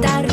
estar